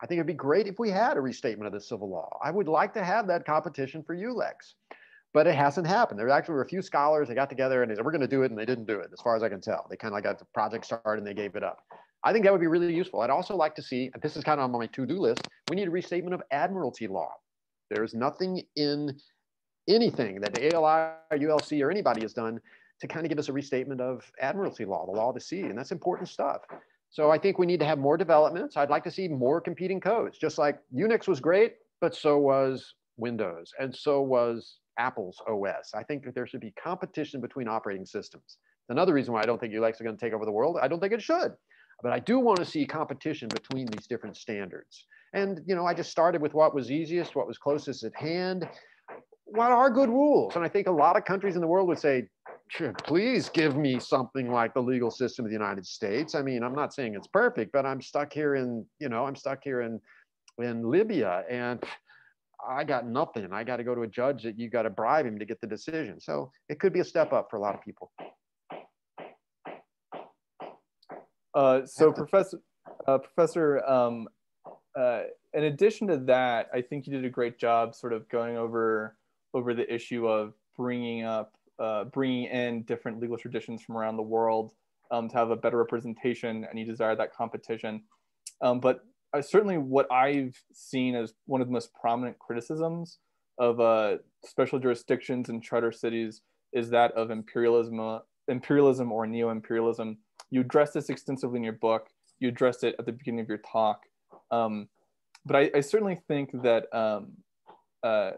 I think it'd be great if we had a restatement of the civil law. I would like to have that competition for ULEX, but it hasn't happened. There actually were a few scholars, that got together and they said, we're going to do it, and they didn't do it, as far as I can tell. They kind of got the project started and they gave it up. I think that would be really useful. I'd also like to see, and this is kind of on my to-do list, we need a restatement of admiralty law. There's nothing in anything that the ALI ULC or anybody has done to kind of give us a restatement of admiralty law, the law of the sea, and that's important stuff. So I think we need to have more developments. I'd like to see more competing codes, just like Unix was great, but so was Windows, and so was Apple's OS. I think that there should be competition between operating systems. Another reason why I don't think ULEX is going to take over the world. I don't think it should. But I do want to see competition between these different standards. And, you know, I just started with what was easiest, what was closest at hand. What are good rules? And I think a lot of countries in the world would say, please give me something like the legal system of the United States. I mean, I'm not saying it's perfect, but I'm stuck here in, you know, I'm stuck here in, in Libya and I got nothing. I got to go to a judge that you got to bribe him to get the decision. So it could be a step up for a lot of people. Uh, so Professor, uh, Professor, um, uh, in addition to that, I think you did a great job sort of going over over the issue of bringing up, uh, bringing in different legal traditions from around the world um, to have a better representation, and you desire that competition. Um, but uh, certainly, what I've seen as one of the most prominent criticisms of uh, special jurisdictions and charter cities is that of imperialism, imperialism or neo-imperialism you address this extensively in your book. You addressed it at the beginning of your talk. Um, but I, I, certainly think that um, uh,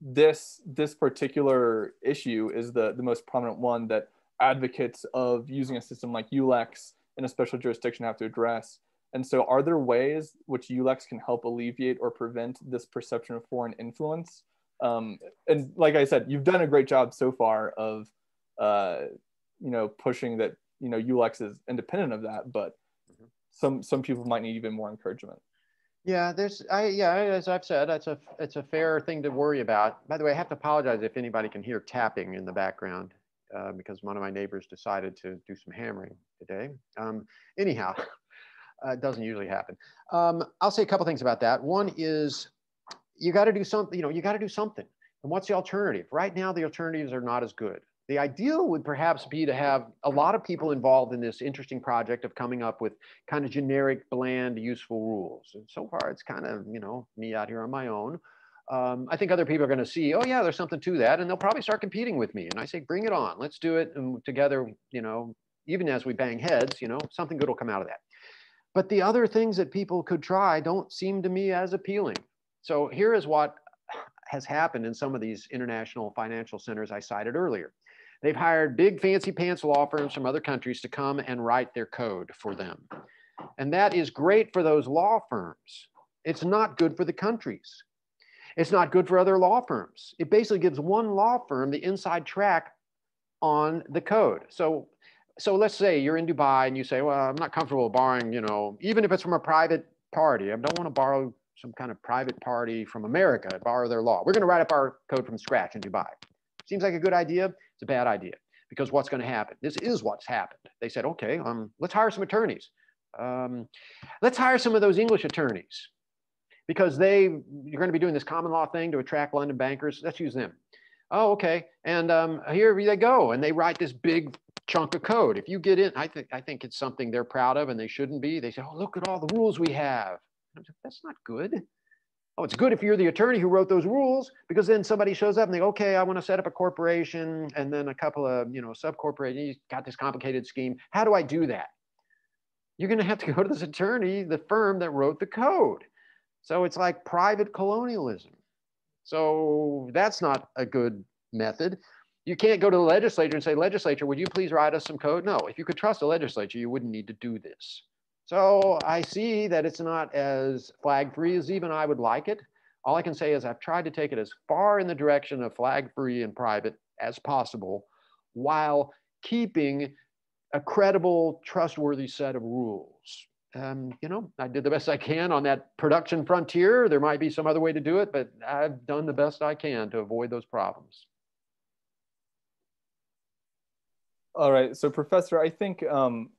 this this particular issue is the the most prominent one that advocates of using a system like ULEX in a special jurisdiction have to address. And so, are there ways which ULEX can help alleviate or prevent this perception of foreign influence? Um, and like I said, you've done a great job so far of, uh, you know, pushing that you know ULEX is independent of that, but. Some some people might need even more encouragement. Yeah, there's I yeah, as I've said, that's a it's a fair thing to worry about. By the way, I have to apologize if anybody can hear tapping in the background uh, because one of my neighbors decided to do some hammering today. Um, anyhow, uh, it doesn't usually happen. Um, I'll say a couple things about that. One is you got to do something. You know, you got to do something. And what's the alternative? Right now, the alternatives are not as good. The ideal would perhaps be to have a lot of people involved in this interesting project of coming up with kind of generic, bland, useful rules. And so far, it's kind of, you know, me out here on my own. Um, I think other people are going to see, oh, yeah, there's something to that. And they'll probably start competing with me. And I say, bring it on. Let's do it. And together, you know, even as we bang heads, you know, something good will come out of that. But the other things that people could try don't seem to me as appealing. So here is what has happened in some of these international financial centers I cited earlier. They've hired big fancy pants law firms from other countries to come and write their code for them. And that is great for those law firms. It's not good for the countries. It's not good for other law firms. It basically gives one law firm the inside track on the code. So, so let's say you're in Dubai and you say, well, I'm not comfortable borrowing, you know, even if it's from a private party. I don't want to borrow some kind of private party from America, borrow their law. We're going to write up our code from scratch in Dubai. Seems like a good idea. It's a bad idea because what's going to happen? This is what's happened. They said, okay, um, let's hire some attorneys. Um, let's hire some of those English attorneys because they you're going to be doing this common law thing to attract London bankers. Let's use them. Oh, okay. And um, here they go, and they write this big chunk of code. If you get in, I think I think it's something they're proud of, and they shouldn't be. They say, "Oh, look at all the rules we have." That's not good. Oh, it's good if you're the attorney who wrote those rules because then somebody shows up and they go, okay, I want to set up a corporation and then a couple of, you know, sub corporations. You got this complicated scheme. How do I do that? You're going to have to go to this attorney, the firm that wrote the code. So it's like private colonialism. So that's not a good method. You can't go to the legislature and say, legislature, would you please write us some code? No, if you could trust the legislature, you wouldn't need to do this. So I see that it's not as flag free as even I would like it. All I can say is I've tried to take it as far in the direction of flag free and private as possible while keeping a credible, trustworthy set of rules. Um, you know, I did the best I can on that production frontier. There might be some other way to do it, but I've done the best I can to avoid those problems. All right. So, Professor, I think um,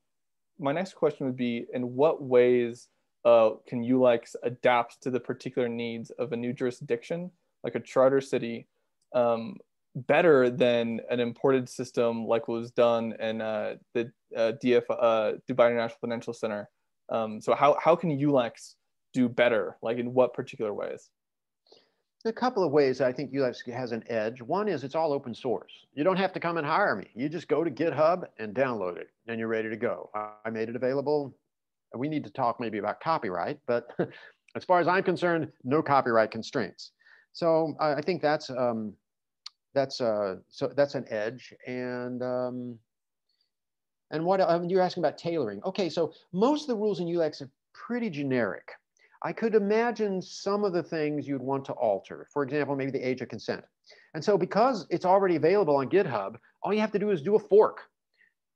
my next question would be in what ways uh, can ULEX adapt to the particular needs of a new jurisdiction, like a charter city, um, better than an imported system like was done in uh, the uh, DF, uh, Dubai International Financial Center? Um, so how, how can ULEX do better? Like in what particular ways? A couple of ways I think ULEX has an edge. One is it's all open source. You don't have to come and hire me. You just go to GitHub and download it, and you're ready to go. I made it available. We need to talk maybe about copyright, but as far as I'm concerned, no copyright constraints. So I think that's um, that's uh, so that's an edge, and um, And what um, you're asking about tailoring. Okay, so most of the rules in ULEX are pretty generic. I could imagine some of the things you'd want to alter. For example, maybe the age of consent. And so because it's already available on GitHub, all you have to do is do a fork.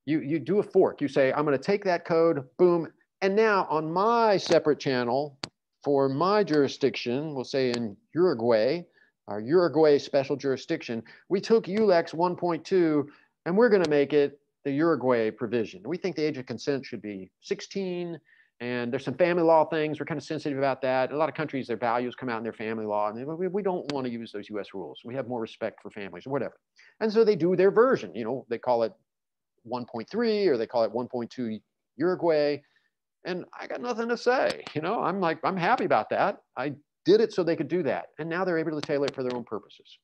You, you do a fork. You say, I'm going to take that code, boom. And now on my separate channel for my jurisdiction, we'll say in Uruguay, our Uruguay special jurisdiction, we took ULEX 1.2 and we're going to make it the Uruguay provision. We think the age of consent should be 16 and there's some family law things. We're kind of sensitive about that. A lot of countries, their values come out in their family law, and we, we don't want to use those U.S. rules. We have more respect for families or whatever. And so they do their version. You know, they call it 1.3 or they call it 1.2 Uruguay. And I got nothing to say. You know, I'm like, I'm happy about that. I did it so they could do that. And now they're able to tailor it for their own purposes.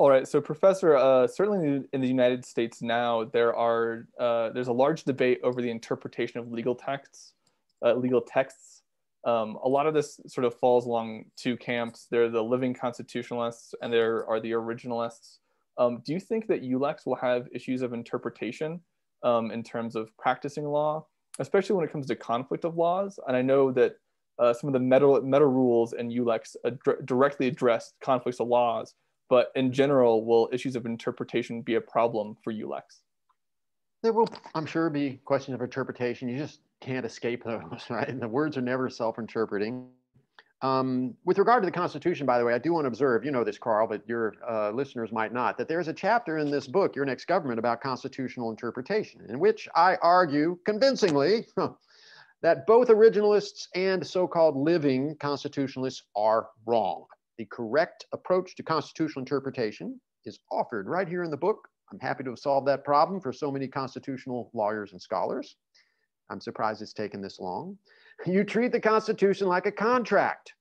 All right, so Professor, uh, certainly in the United States now, there are uh, there's a large debate over the interpretation of legal texts. Uh, legal texts. Um, a lot of this sort of falls along two camps. There are the living constitutionalists, and there are the originalists. Um, do you think that ULEX will have issues of interpretation um, in terms of practicing law, especially when it comes to conflict of laws? And I know that uh, some of the meta, meta rules in ULEX ad- directly address conflicts of laws but in general, will issues of interpretation be a problem for ULEX? There will, I'm sure, be questions of interpretation. You just can't escape those, right? And the words are never self-interpreting. Um, with regard to the Constitution, by the way, I do want to observe, you know this, Carl, but your uh, listeners might not, that there's a chapter in this book, Your Next Government, about constitutional interpretation, in which I argue convincingly that both originalists and so-called living constitutionalists are wrong. The correct approach to constitutional interpretation is offered right here in the book. I'm happy to have solved that problem for so many constitutional lawyers and scholars. I'm surprised it's taken this long. You treat the Constitution like a contract,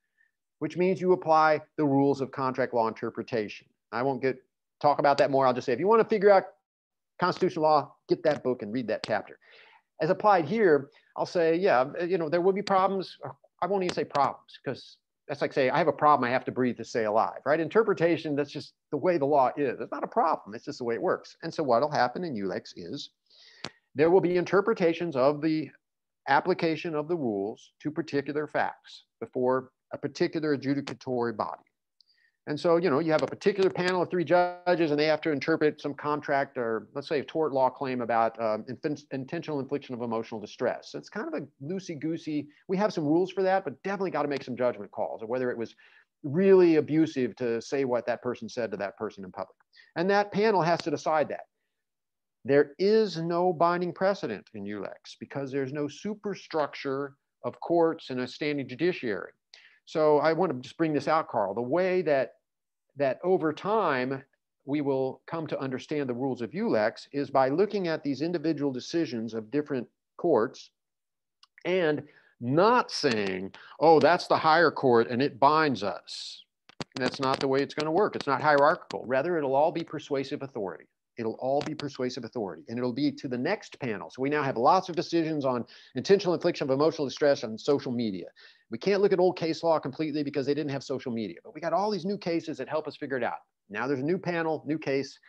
which means you apply the rules of contract law interpretation. I won't get talk about that more. I'll just say if you want to figure out constitutional law, get that book and read that chapter. As applied here, I'll say, yeah, you know, there will be problems. I won't even say problems because that's like saying, I have a problem, I have to breathe to stay alive, right? Interpretation, that's just the way the law is. It's not a problem, it's just the way it works. And so what'll happen in ULEX is there will be interpretations of the application of the rules to particular facts before a particular adjudicatory body. And so, you know, you have a particular panel of three judges and they have to interpret some contract or let's say a tort law claim about um, intentional infliction of emotional distress. So it's kind of a loosey goosey. We have some rules for that, but definitely got to make some judgment calls or whether it was really abusive to say what that person said to that person in public. And that panel has to decide that. There is no binding precedent in ULEX because there's no superstructure of courts and a standing judiciary. So I want to just bring this out, Carl. The way that that over time we will come to understand the rules of ULEX is by looking at these individual decisions of different courts and not saying, oh, that's the higher court and it binds us. That's not the way it's going to work. It's not hierarchical. Rather, it'll all be persuasive authority. It'll all be persuasive authority and it'll be to the next panel. So we now have lots of decisions on intentional infliction of emotional distress on social media. We can't look at old case law completely because they didn't have social media, but we got all these new cases that help us figure it out. Now there's a new panel, new case.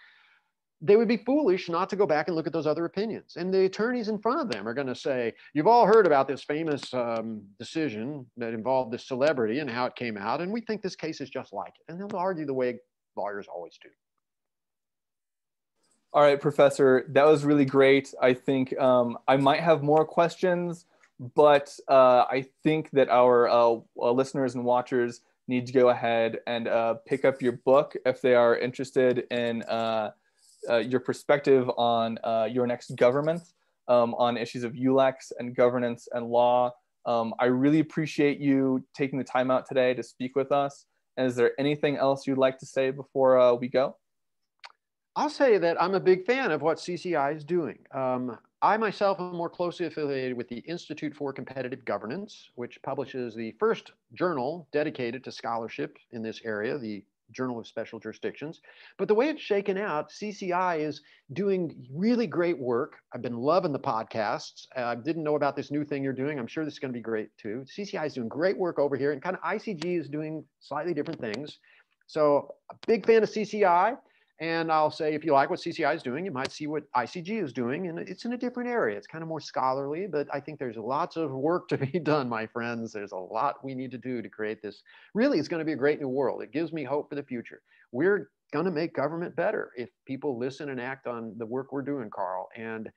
They would be foolish not to go back and look at those other opinions. And the attorneys in front of them are going to say, You've all heard about this famous um, decision that involved this celebrity and how it came out. And we think this case is just like it. And they'll argue the way lawyers always do. All right, Professor, that was really great. I think um, I might have more questions, but uh, I think that our uh, uh, listeners and watchers need to go ahead and uh, pick up your book if they are interested in uh, uh, your perspective on your next government, um, on issues of ULEX and governance and law. Um, I really appreciate you taking the time out today to speak with us. And is there anything else you'd like to say before we go? I'll say that I'm a big fan of what CCI is doing. Um, I myself am more closely affiliated with the Institute for Competitive Governance, which publishes the first journal dedicated to scholarship in this area, the Journal of Special Jurisdictions. But the way it's shaken out, CCI is doing really great work. I've been loving the podcasts. I didn't know about this new thing you're doing. I'm sure this is going to be great too. CCI is doing great work over here, and kind of ICG is doing slightly different things. So, a big fan of CCI. And I'll say, if you like what CCI is doing, you might see what ICG is doing. And it's in a different area. It's kind of more scholarly, but I think there's lots of work to be done, my friends. There's a lot we need to do to create this. Really, it's going to be a great new world. It gives me hope for the future. We're going to make government better if people listen and act on the work we're doing, Carl. And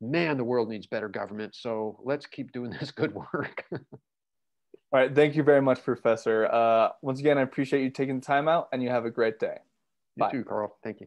man, the world needs better government. So let's keep doing this good work. All right. Thank you very much, Professor. Uh, once again, I appreciate you taking the time out and you have a great day. You too, Carl. Thank you.